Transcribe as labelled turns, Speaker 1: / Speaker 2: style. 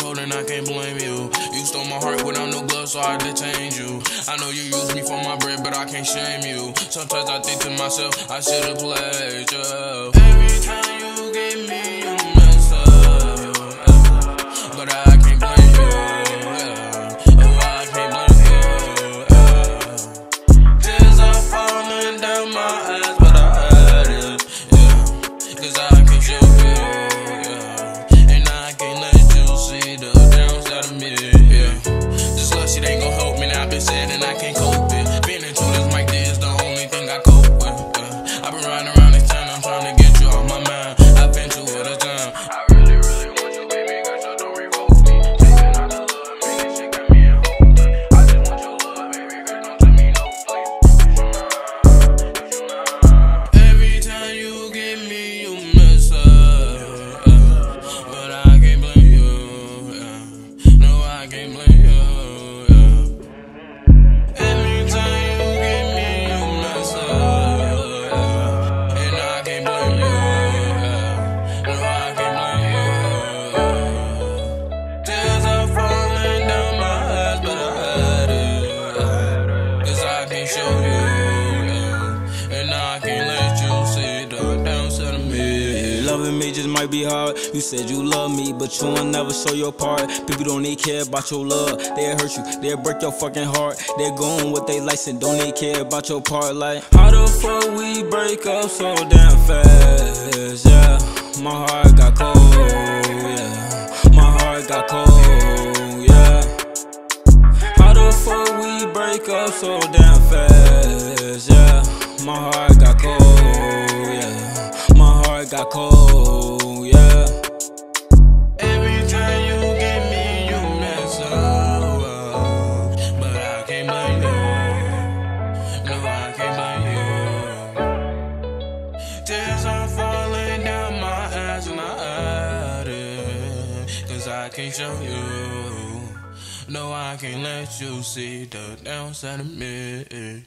Speaker 1: and I can't blame you. You stole my heart without no gloves, so I detained you. I know you use me for my bread, but I can't shame you. Sometimes I think to myself, I should've played you. Sad and I can't cope with. Being into this mic, this the only thing I cope with. I've been riding around this town, I'm trying to get you off my mind. I've been to it a time. I really, really want you, baby, don't me. Taking out the love, making shit got me. I just want your love, baby, don't me. Every time you me, you mess up. But I can't blame you. No, I can't blame you. I can't let you the downside of me.
Speaker 2: Loving me just might be hard. You said you love me, but you will never show your part. People don't need care about your love. They'll hurt you, they'll break your fucking heart. They're going with their and don't need care about your part. Like, how the fuck we break up so damn fast? Yeah, my heart got cold. Yeah, my heart got cold. Yeah, how the fuck we break up so damn fast? Yeah, my heart got cold. Yeah, my heart got cold. Yeah.
Speaker 1: Every time you get me, you mess up. But I can't blame you. No, I can't blame you. Tears are falling down my eyes and I hide it. Cause I can't show you. No, I can't let you see the downside of me.